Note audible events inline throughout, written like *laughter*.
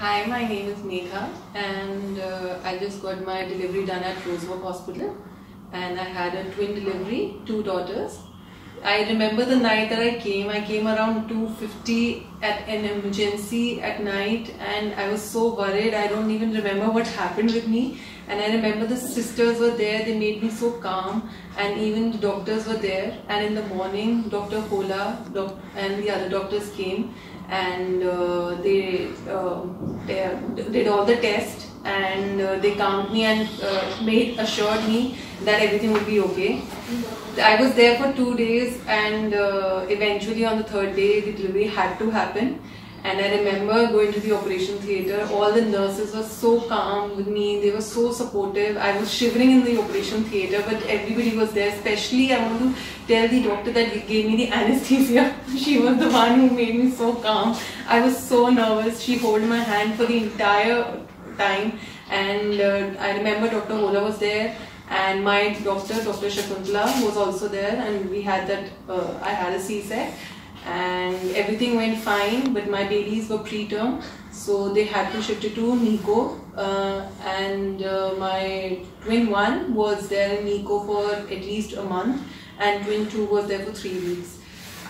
Hi, my name is Megha, and uh, I just got my delivery done at Rosewalk Hospital, and I had a twin delivery, two daughters. I remember the night that I came. I came around 2:50 at an emergency at night, and I was so worried. I don't even remember what happened with me. And I remember the sisters were there. They made me so calm, and even the doctors were there. And in the morning, Dr. Hola doc- and the other doctors came, and uh, they, uh, they did all the tests and uh, they calmed me and uh, made assured me that everything would be okay. I was there for two days and uh, eventually on the third day the delivery had to happen. And I remember going to the operation theatre. All the nurses were so calm with me. They were so supportive. I was shivering in the operation theatre, but everybody was there. Especially, I want to tell the doctor that he gave me the anesthesia. *laughs* She was the one who made me so calm. I was so nervous. She held my hand for the entire time. And uh, I remember Dr. Hola was there and my doctor, Dr. Shakuntala, was also there, and we had that. Uh, I had a C-sec, and everything went fine. But my babies were preterm, so they had to shift it to NICU. Uh, and uh, my twin one was there in NICU for at least a month, and twin two was there for three weeks.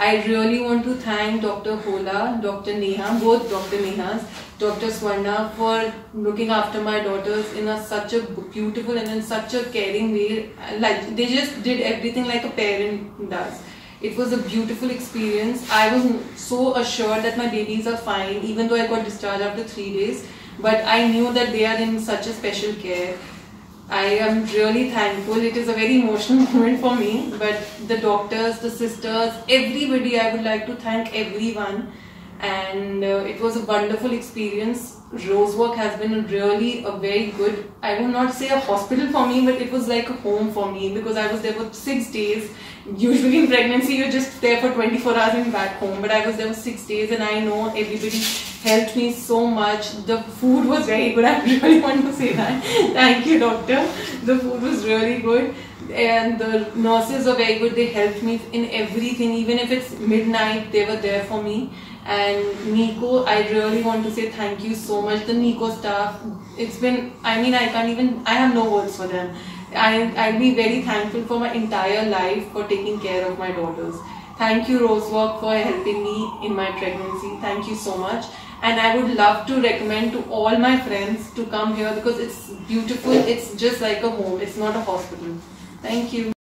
I really want to thank Dr. Hola, Dr. Neha, both Dr. Nehas, Dr. Swarna for looking after my daughters in a, such a beautiful and in such a caring way. Like they just did everything like a parent does. It was a beautiful experience. I was so assured that my babies are fine, even though I got discharged after three days. But I knew that they are in such a special care. I am really thankful. It is a very emotional *laughs* moment for me. But the doctors, the sisters, everybody, I would like to thank everyone. And uh, it was a wonderful experience. Rosewalk has been really a very good, I will not say a hospital for me, but it was like a home for me because I was there for six days. Usually in pregnancy, you're just there for 24 hours and back home. But I was there for six days and I know everybody helped me so much. The food was very good. *laughs* I really want to say that. Thank you, doctor. The food was really good. And the nurses were very good. They helped me in everything. Even if it's midnight, they were there for me. And NICU, I really want to say thank you so much. The NICU staff, it's been, I mean, I can't even, I have no words for them. I, I'll be very thankful for my entire life for taking care of my daughters. Thank you, Rosewalk, for helping me in my pregnancy. Thank you so much. And I would love to recommend to all my friends to come here because it's beautiful. It's just like a home. It's not a hospital. Thank you.